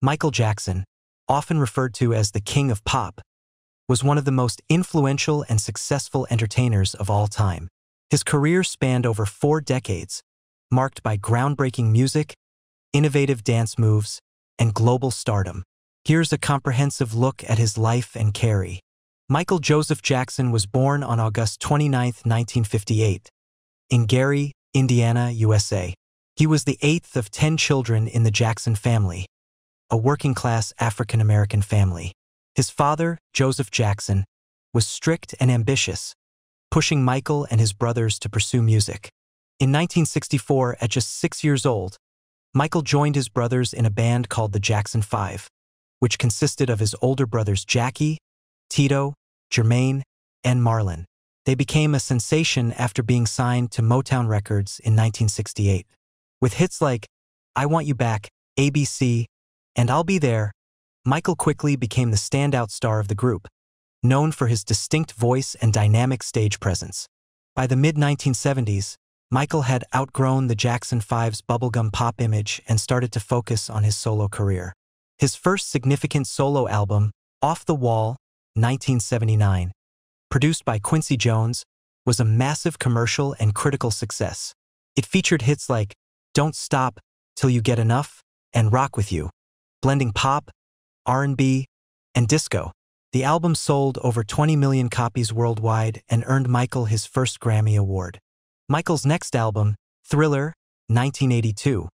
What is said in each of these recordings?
Michael Jackson, often referred to as the King of Pop, was one of the most influential and successful entertainers of all time. His career spanned over four decades, marked by groundbreaking music, innovative dance moves, and global stardom. Here's a comprehensive look at his life and carry. Michael Joseph Jackson was born on August 29, 1958, in Gary, Indiana, USA. He was the eighth of ten children in the Jackson family, a working-class African-American family. His father, Joseph Jackson, was strict and ambitious, pushing Michael and his brothers to pursue music. In 1964, at just six years old, Michael joined his brothers in a band called the Jackson Five, which consisted of his older brothers Jackie, Tito, Jermaine, and Marlon. They became a sensation after being signed to Motown Records in 1968. With hits like I Want You Back, ABC, and I'll Be There, Michael quickly became the standout star of the group, known for his distinct voice and dynamic stage presence. By the mid-1970s, Michael had outgrown the Jackson 5's bubblegum pop image and started to focus on his solo career. His first significant solo album, Off the Wall, 1979, produced by Quincy Jones, was a massive commercial and critical success. It featured hits like Don't Stop Till You Get Enough and Rock With You, blending pop, R&B, and disco. The album sold over 20 million copies worldwide and earned Michael his first Grammy Award. Michael's next album, Thriller, 1982,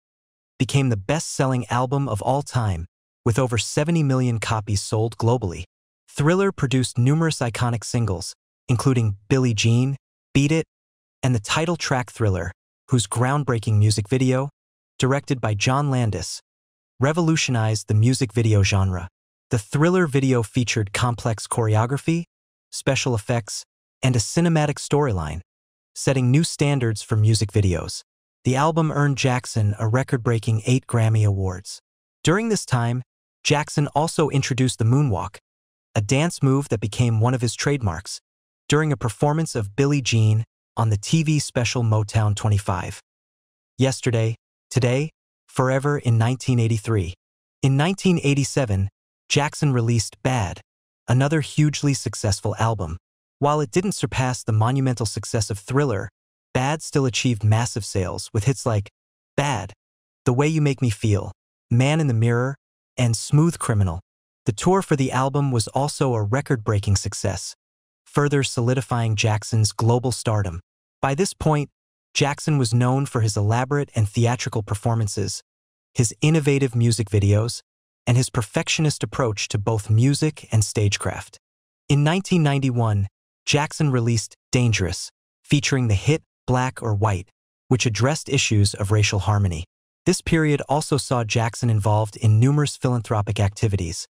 became the best-selling album of all time, with over 70 million copies sold globally. Thriller produced numerous iconic singles, including Billie Jean, Beat It, and the title track Thriller, whose groundbreaking music video, directed by John Landis, revolutionized the music video genre. The Thriller video featured complex choreography, special effects, and a cinematic storyline, setting new standards for music videos. The album earned Jackson a record-breaking eight Grammy Awards. During this time, Jackson also introduced the moonwalk, a dance move that became one of his trademarks, during a performance of Billie Jean on the TV special Motown 25. Yesterday, Today, Forever in 1983. In 1987, Jackson released Bad, another hugely successful album. While it didn't surpass the monumental success of Thriller, Bad still achieved massive sales with hits like Bad, The Way You Make Me Feel, Man in the Mirror, and Smooth Criminal. The tour for the album was also a record-breaking success, further solidifying Jackson's global stardom. By this point, Jackson was known for his elaborate and theatrical performances, his innovative music videos, and his perfectionist approach to both music and stagecraft. In 1991, Jackson released Dangerous, featuring the hit Black or White, which addressed issues of racial harmony. This period also saw Jackson involved in numerous philanthropic activities,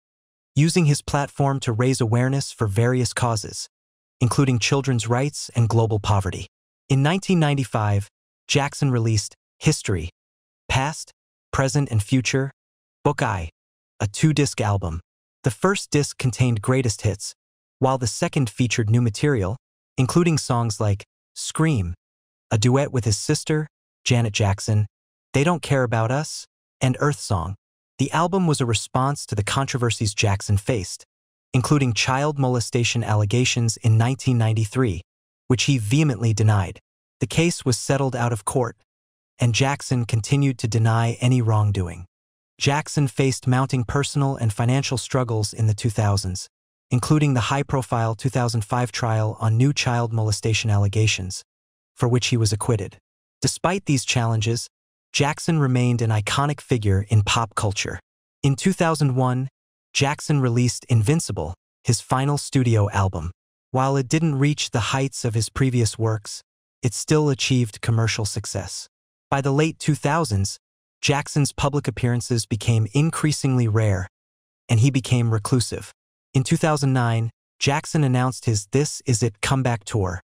using his platform to raise awareness for various causes, including children's rights and global poverty. In 1995, Jackson released History, Past, Present, and Future, Book I, a two-disc album. The first disc contained greatest hits, while the second featured new material, including songs like Scream, a duet with his sister, Janet Jackson, they Don't Care About Us, and Earth Song. The album was a response to the controversies Jackson faced, including child molestation allegations in 1993, which he vehemently denied. The case was settled out of court, and Jackson continued to deny any wrongdoing. Jackson faced mounting personal and financial struggles in the 2000s, including the high-profile 2005 trial on new child molestation allegations, for which he was acquitted. Despite these challenges, Jackson remained an iconic figure in pop culture. In 2001, Jackson released Invincible, his final studio album. While it didn't reach the heights of his previous works, it still achieved commercial success. By the late 2000s, Jackson's public appearances became increasingly rare, and he became reclusive. In 2009, Jackson announced his This Is It comeback tour,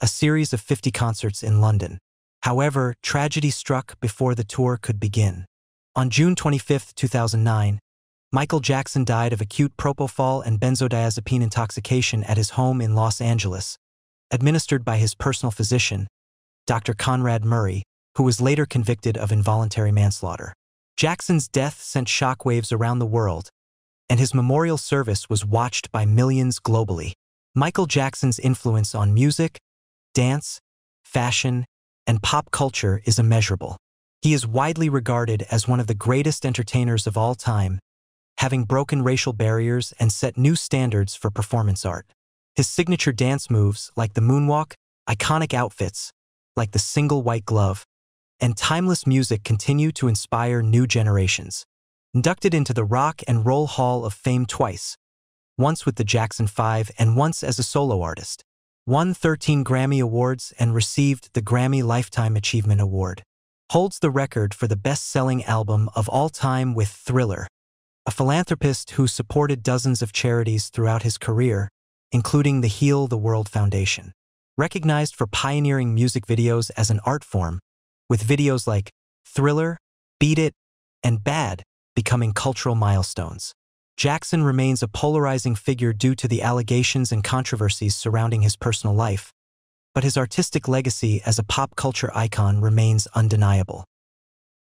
a series of 50 concerts in London. However, tragedy struck before the tour could begin. On June 25, 2009, Michael Jackson died of acute propofol and benzodiazepine intoxication at his home in Los Angeles, administered by his personal physician, Dr. Conrad Murray, who was later convicted of involuntary manslaughter. Jackson's death sent shockwaves around the world, and his memorial service was watched by millions globally. Michael Jackson's influence on music, dance, fashion, and pop culture is immeasurable. He is widely regarded as one of the greatest entertainers of all time, having broken racial barriers and set new standards for performance art. His signature dance moves, like the moonwalk, iconic outfits, like the single white glove, and timeless music continue to inspire new generations. Inducted into the Rock and Roll Hall of Fame twice, once with the Jackson 5 and once as a solo artist. Won 13 Grammy Awards and received the Grammy Lifetime Achievement Award. Holds the record for the best-selling album of all time with Thriller. A philanthropist who supported dozens of charities throughout his career, including the Heal the World Foundation. Recognized for pioneering music videos as an art form, with videos like Thriller, Beat It, and Bad becoming cultural milestones. Jackson remains a polarizing figure due to the allegations and controversies surrounding his personal life, but his artistic legacy as a pop culture icon remains undeniable.